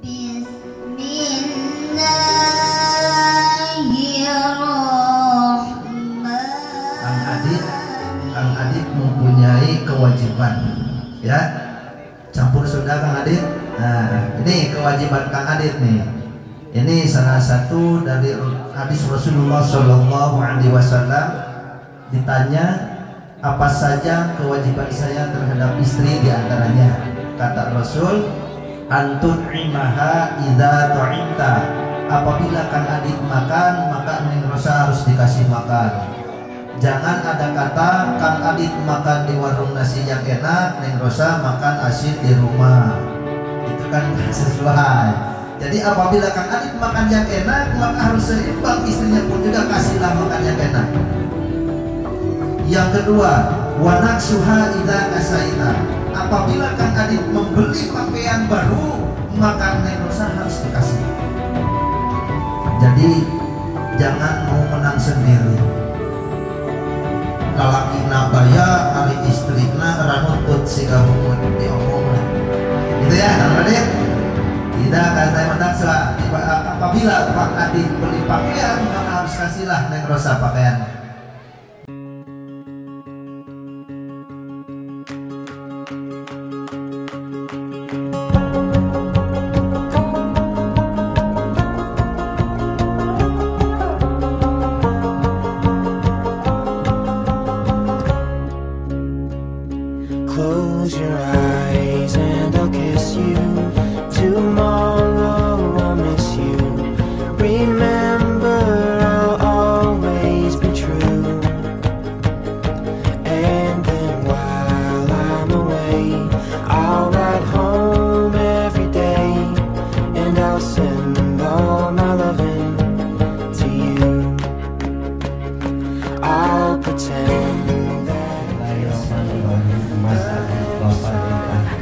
Kang Adit, Kang Adit mempunyai kewajiban, ya campur sudah Kang Adit. Nah, ini kewajiban Kang Adit nih. Ini salah satu dari hadis Rasulullah Shallallahu Alaihi Wasallam ditanya apa saja kewajiban saya terhadap istri di antaranya kata Rasul antun imaha ida to'inta apabila Kang Adit makan maka Neng Rosa harus dikasih makan. Jangan ada kata Kang Adit makan di warung nasi yang enak Neng Rosa makan asin di rumah. Itu kan sesuai. Jadi apabila Kang Adit makan yang enak maka harus seimbang. Istrinya pun juga kasihlah makan yang enak. Yang kedua wanak suha ida kasaita apabila Kang Adit membeli pakaian baru maka Neng Rosa harus dikasih. Jadi jangan mau menang sendiri. Lalaki nabaya hari istrina ranutut siga hukum diomong gitu ya Raden tidak kata mendaksa apabila Pak Adit beli pakaian maka harus kasihlah Neng Rosa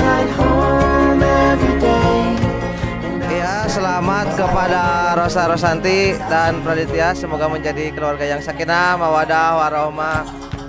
ride home every day. Ya, selamat kepada Rosa Rosanti dan Praditya. Semoga menjadi keluarga yang sakinah, mawadah, warohmah.